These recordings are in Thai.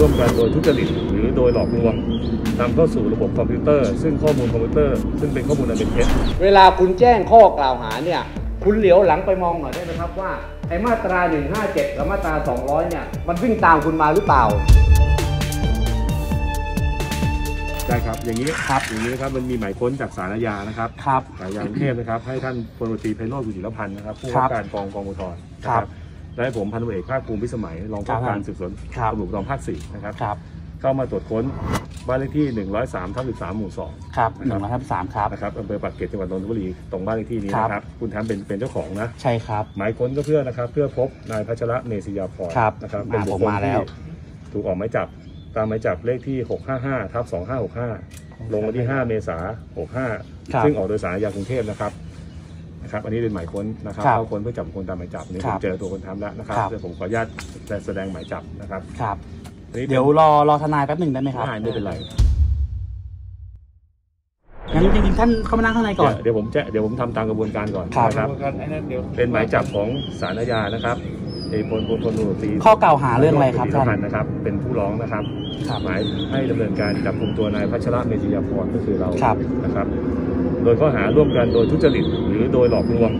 ร่วมกันโดยทุจริตหรือโดยหลอกลวงนำเข้าสู่ระบบคอมพิวเตอร์ ซึ่งข้อมูลคอมพิวเตอร์ซึ่งเป็นข้อมูลอันเป็นเท็จเวลาคุณแจ้งข้อกล่าวหาเนี่ยคุณเหลียวหลังไปมองหน่อยได้ไหมครับว่าไอ้มาตรา 157 กับมาตรา 200 เนี่ย มันวิ่งตามคุณมาหรือเปล่าได้ครับ อย่างนี้ครับอย่างนี้นะครับมันมีหมายค้นจากสารอาญานะครับครับสารอาญากรุงเทพนะครับ ให้ท่านพลตรีไพโรจน์กุจิรพันธ์นะครับผู้ครัว่าบการกองกองอุทธรณ์นะคครัรับบ และให้ผมพันตำรวจเอกภาคภูมิพิสมัยรองผู้ว่าการสืบสวนครับตำรวจภูธรภาคสี่นะครับครับ เข้ามาตรวจค้นบ้านเลขที่ 103ทับ13หมู่2ครับหนึ่งร้อยห้าสิบสามครับนะครับอำเภอปากเกร็ดจังหวัดนนทบุรีตรงบ้านเลขที่นี้ครับนะครับ คุณแทมเป็นเป็นเจ้าของนะ ใช่ครับ หมายค้นก็เพื่อนะครับ เพื่อพบนายพัชระเนศิยาพรครับนะครับอ่าบุคผมคลมาแล้วที่ถูกออกหมายจับตามหมายจับเลขที่ 655ทับ2565 ลงวันที่ 5 เมษายนครับ65 ซึ่งออกโดยสารอาญากรุงเทพนะครับ นะครับอันนี้เป็นหมายค้นนะครับครับเข้าค้นเพื่อจับบุคคลตามหมายจับนี่คผรัมบเจอตัวคนทำแล้วนะครับครับ เดี๋ยวผมขออนุญาตแสดงหมายจับนะครับครับ อันนี้เดี๋ยวรอรอทนายแป๊บหนึ่งได้ไหมครับได้ไม่เป็นไรงั้นจริงๆท่านเข้ามานั่งข้างในก่อน เดี๋ยวผมจะเดี๋ยวผมทำตามกระบวนการก่อนครับ นะครับเป็นหมายจับของศาลอาญานะครับ เอกพลพลพลตำรวจตรีข้อกล่าวหาเรื่องอะไรครับธีท่านพันธ์นะครับ เป็นผู้ร้องนะครับครับหมายให้ดำเนินการจับกลุ่มตัวนายพัชระเมจิยาพรก็คือเราครับนะครับ โดยข้อหาร่วมกันโดยทุจริต หรือโดยหลอกลวง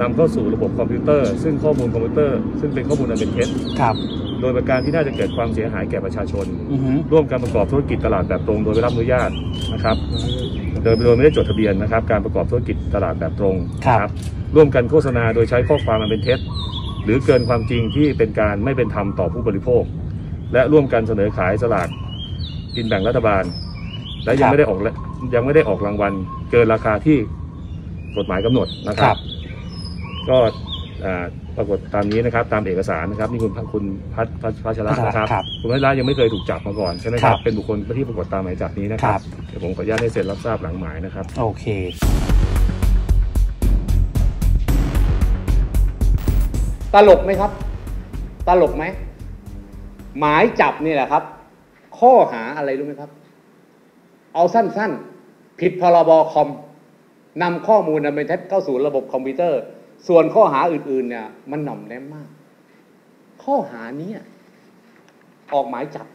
นำเข้าสู่ระบบคอมพิวเตอร์ ซึ่งข้อมูลคอมพิวเตอร์ ซึ่งเป็นข้อมูลอันเป็นเท็จครับโดยประการที่น่าจะเกิดความเสียหายแก่ประชาชนอือฮึร่วมการประกอบธุรกิจตลาดแบบตรงโดยไม่รับอนุญาตนะครับโดยโดยไม่ได้จดทะเบียนนะครับ การประกอบธุรกิจตลาดแบบตรงครับนะร่วมกันโฆษณาโดยใช้ข้อความอันเป็นเท็จ หรือเกินความจริงที่เป็นการไม่เป็นธรรมต่อผู้บริโภค และร่วมกันเสนอขายสลากกินแบ่งรัฐบาล และยังไม่ได้ออกและยังไม่ได้ออกรางวัลเกินราคาที่กฎหมายกำหนดนะคครัรับ บ ก็อ่าปรากฏตามนี้นะครับ ตามเอกสารนะครับนี่คุณคุณพัชพัชพัชระนะครับครับคุณพัชระยังไม่เคยถูกจับมาก่อนใช่ไหมคครัรับบ เป็นบุคคลที่ปรากฏตามหมายจับนี้นะคครัรับบ เดี๋ยวผมขออนุญาตให้เซ็นรับทราบหลังหมายนะครับ โอเค ตลกไหมครับ ตลกไหม หมายจับนี่แหละครับ ข้อหาอะไรรู้ไหมครับ เอาสั้นๆ ผิดพรบคอมนำข้อมูลอันเป็นเท็จเข้าสู่ระบบคอมพิวเตอร์ ส่วนข้อหาอื่น ๆ เนี่ย มันหน่อมแนมมาก ข้อหานี้ออกหมายจับ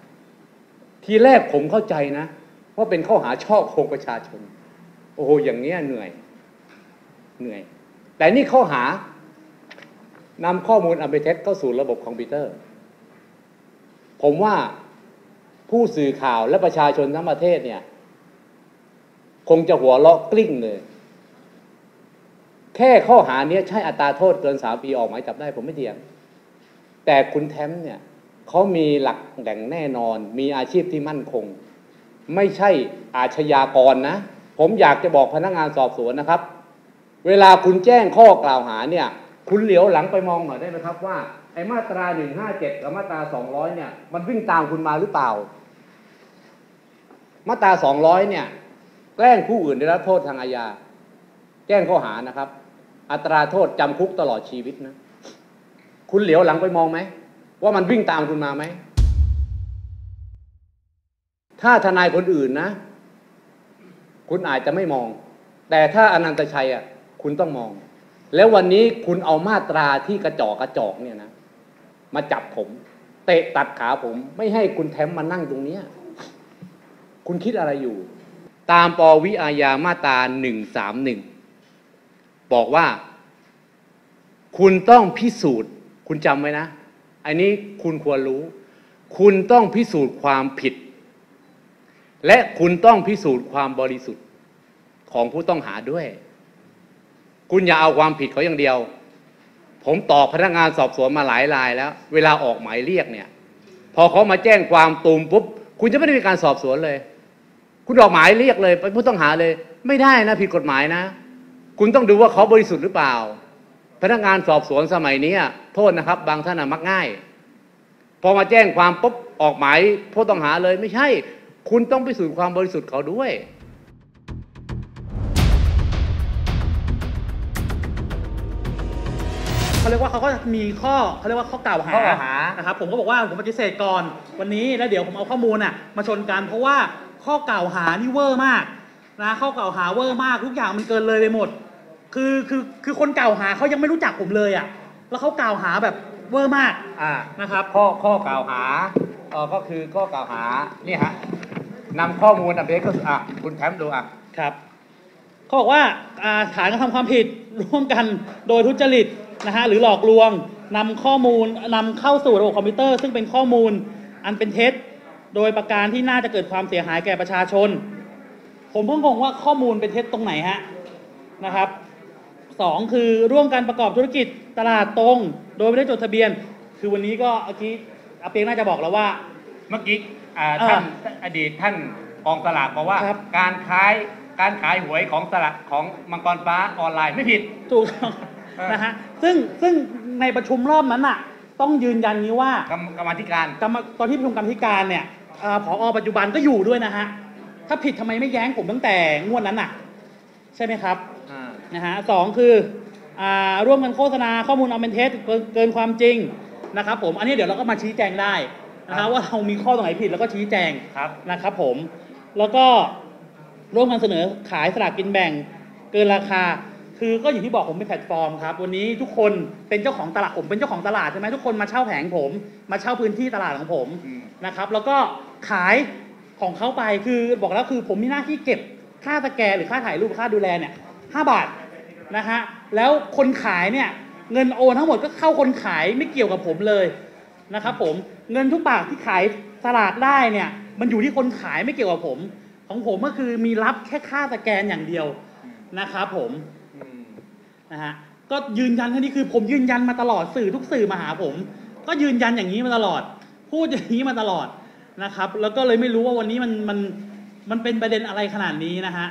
ทีแรกผมเข้าใจนะ ว่าเป็นข้อหาช่อโกงประชาชน โอ้โหอย่างเนี้ยเหนื่อย เหนื่อย แต่นี่ข้อหา นำข้อมูลอันเป็นเท็จเข้าสู่ระบบคอมพิวเตอร์ ผมว่าผู้สื่อข่าวและประชาชนทั้งประเทศเนี่ย คงจะหัวเราะกลิ้งเลย แค่ข้อหาเนี้ยใช่อัตราโทษเกินสามปีออกหมายจับได้ผมไม่เถียง แต่คุณแทมเนี่ยเขามีหลักแหล่งแน่นอน มีอาชีพที่มั่นคง ไม่ใช่อาชญากรนะ ผมอยากจะบอกพนักงานสอบสวนนะครับ เวลาคุณแจ้งข้อกล่าวหาเนี่ย คุณเหลียวหลังไปมองหน่อยได้ไหมครับว่าไอ้มาตรา157กับมาตรา200เนี่ย มันวิ่งตามคุณมาหรือเปล่า มาตรา200เนี่ย แกล้งผู้อื่นได้รับโทษทางอาญาแจ้งข้อหานะครับ อัตราโทษจำคุกตลอดชีวิตนะ คุณเหลียวหลังไปมองไหม ว่ามันวิ่งตามคุณมาไหม ถ้าทนายคนอื่นนะ คุณอาจจะไม่มอง แต่ถ้าอนันตชัยอะคุณต้องมอง แล้ววันนี้คุณเอามาตราที่กระจอกกระจอกเนี่ยนะ มาจับผม เตะตัดขาผม ไม่ให้คุณแทมมานั่งตรงเนี้ยคุณคิดอะไรอยู่ ตามปวิอาญามาตราหนึ่งสามหนึ่งบอกว่า คุณต้องพิสูจน์ คุณจำไว้นะ อันนี้คุณควรรู้ คุณต้องพิสูจน์ความผิด และคุณต้องพิสูจน์ความบริสุทธิ์ของผู้ต้องหาด้วย คุณอย่าเอาความผิดเขาอย่างเดียว ผมตอบพนักงานสอบสวนมาหลายรายแล้ว เวลาออกหมายเรียกเนี่ย พอเขามาแจ้งความตูมปุ๊บ คุณจะไม่ได้มีการสอบสวนเลย คุณออกหมายเรียกเลยไปผู้ต้องหาเลย ไม่ได้นะผิดกฎหมายนะ คุณต้องดูว่าเขาบริสุทธิ์หรือเปล่า พนักงานสอบสวนสมัยนี้โทษนะครับ บางท่านมักง่าย พอมาแจ้งความปุ๊บออกหมายผู้ต้องหาเลยไม่ใช่ คุณต้องพิสูจน์ความบริสุทธิ์เขาด้วย เขาเรียกว่าเขาก็มีข้อเขาเรียกว่าข้อกล่าวหาข้อกล่าวหา นะครับผมก็บอกว่าผมปฏิเสธก่อนวันนี้แล้วเดี๋ยวผมเอาข้อมูลน่ะมาชนกันเพราะว่าข้อกล่าวหานี่เวอร์มากนะข้อกล่าวหาเวอร์มากทุกอย่างมันเกินเลยไปหมด คือคือคือคนกล่าวหาเขายังไม่รู้จักผมเลยอะแล้วเขากล่าวหาแบบเวอร์มากอ่านะครับข้อข้อกล่าวหาเออก็คือข้อกล่าวหานี่ฮะนำข้อมูลอันเป็นก็อะคุณแทมป์ดูอะครับเขาบอกว่าอ่าฐานกระทำความผิดร่วมกันโดยทุจริต นะฮะหรือหลอกลวงนำข้อมูลนำเข้าสู่ระบบคอมพิวเตอร์ ซึ่งเป็นข้อมูลอันเป็นเท็จ โดยประการที่น่าจะเกิดความเสียหายแก่ประชาชน ผมเพิ่งงงว่าข้อมูลเป็นเท็จตรงไหนฮะนะครับสองคือร่วมกันประกอบธุรกิจตลาดตรง โดยไม่ได้จดทะเบียน คือวันนี้ก็เมื่อกี้อาเปียกน่าจะบอกแล้วว่า เมื่อกี้อ่าอ่าท่านอดีตท่านกองสลากบอกว่าครับการขายการขายหวยของสลากของมังกรฟ้าออนไลน์ไม่ผิดถูกต้องเออ นะฮะซึ่งซึ่งในประชุมรอบนั้นน่ะต้องยืนยันนี้ว่ากรรมกรรมาธิการกรรมตอนที่ประชุมกรรมธิการเนี่ยเอ่อผอปัจจุบันก็อยู่ด้วยนะฮะถ้าผิดทำไมไม่แย้งผมตั้งแต่งวดนั้นน่ะใช่ไหมครับอ่านะฮะสองคืออ่าร่วมกันโฆษณาข้อมูลอันเป็นเท็จเกินเกินความจริงนะครับผมอันนี้เดี๋ยวเราก็มาชี้แจงได้นะครัฮะบว่าเรามีข้อตรงไหนผิดแล้วก็ชี้แจง ครับ นะครับผม แล้วก็ร่วมกันเสนอขายสลากกินแบ่งเกินราคา คือก็อย่างที่บอกผมเป็นแพลตฟอร์มครับ วันนี้ทุกคนเป็นเจ้าของตลาดผมเป็นเจ้าของตลาดใช่ไหมทุกคนมาเช่าแผงผม มาเช่าพื้นที่ตลาดของผมอืมนะครับ แล้วก็ขายของเขาไปคือบอกแล้วคือผมมีหน้าที่เก็บค่าสแกนหรือค่าถ่ายรูปค่าดูแลเนี่ยห้าบาทนะฮะแล้วคนขายเนี่ยเงินโอนทั้งหมดก็เข้าคนขายไม่เกี่ยวกับผมเลยนะครับผมเงินทุกบาทที่ขายสลากได้เนี่ยมันอยู่ที่คนขายไม่เกี่ยวกับผม ของผมก็คือมีรับแค่ค่าสแกนอย่างเดียวนะครับผมอืม นะฮะก็ยืนยันแค่นี้คือผมยืนยันมาตลอดสื่อทุกสื่อมาหาผม ก็ยืนยันอย่างนี้มาตลอด พูดอย่างนี้มาตลอดนะครับ แล้วก็เลยไม่รู้ว่าวันนี้มันมันมันเป็นประเด็นอะไรขนาดนี้นะฮะ